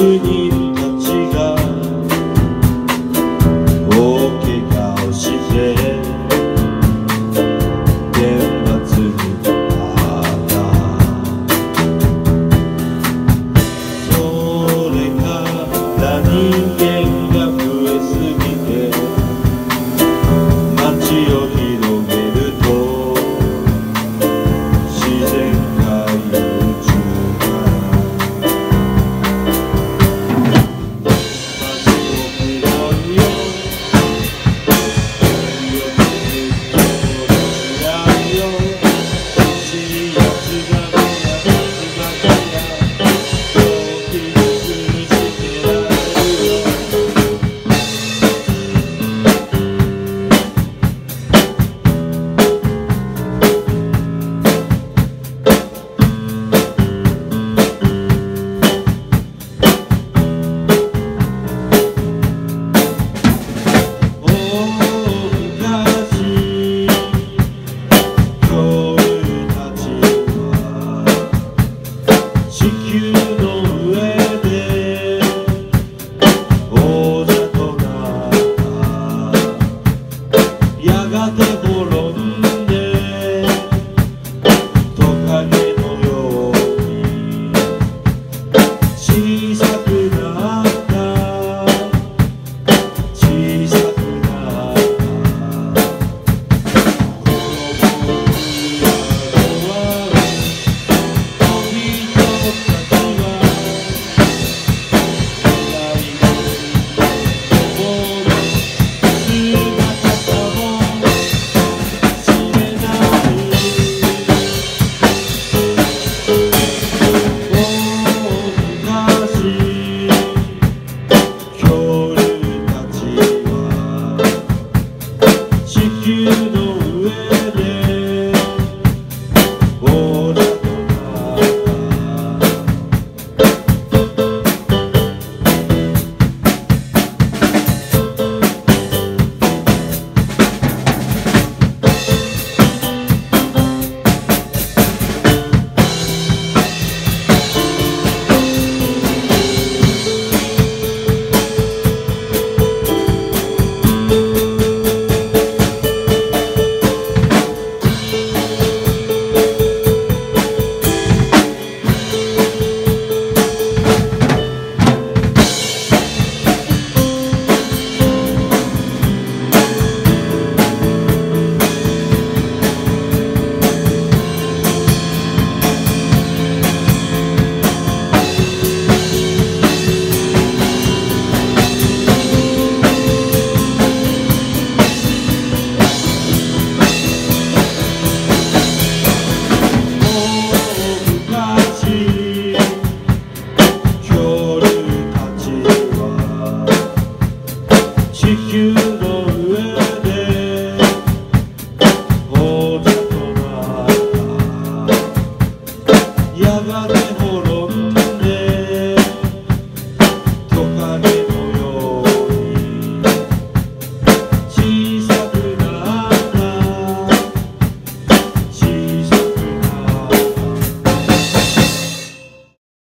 是你一句。You.